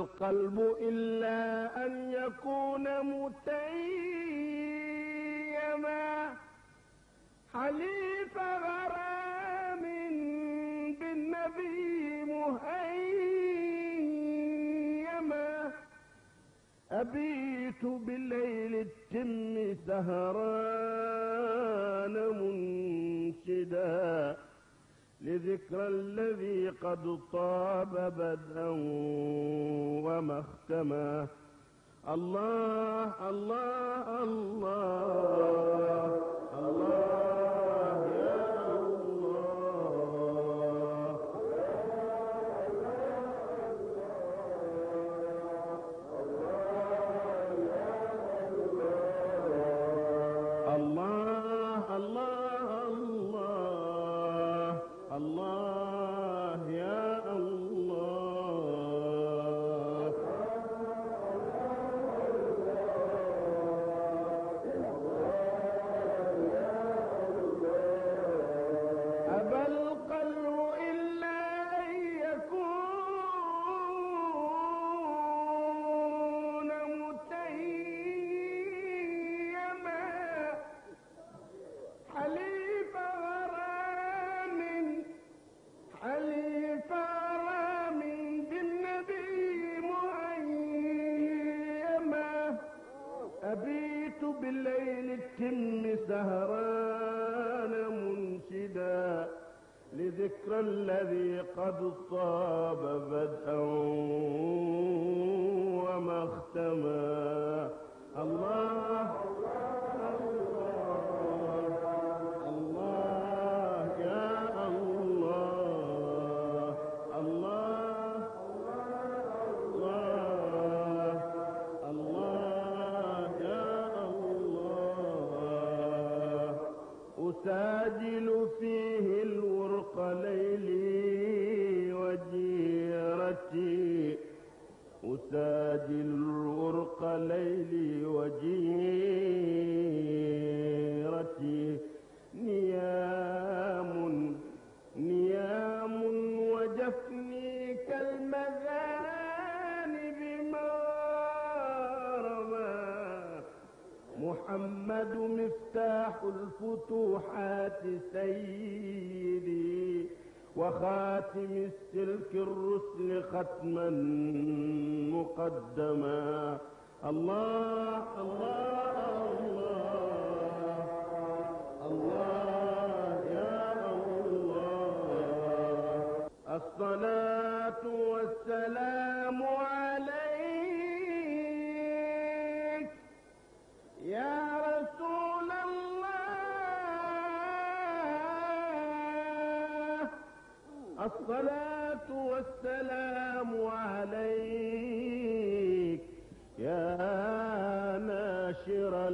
القلب إلا أن يكون متيما. حليف غرام بالنبي مهيما. أبيت بالليل التم سهران منشدا. لذكرى الذي قد طاب بدءا ومختما الله الله الله الله. التم سهران منشدا لذكرى الذي قد طاب بدءا ومختما الله أساجل فيه الورق ليلي وجيرتي محمد مفتاح الفتوحات سيدي وخاتم السلك الرسل ختما مقدما. الله الله الله الله يا الله. الصلاة الصلاة والسلام عليك يا ناشر